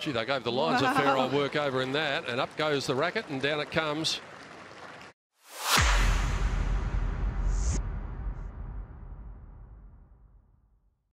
Gee, they gave the lines a fair old work over in that, and up goes the racket, and down it comes.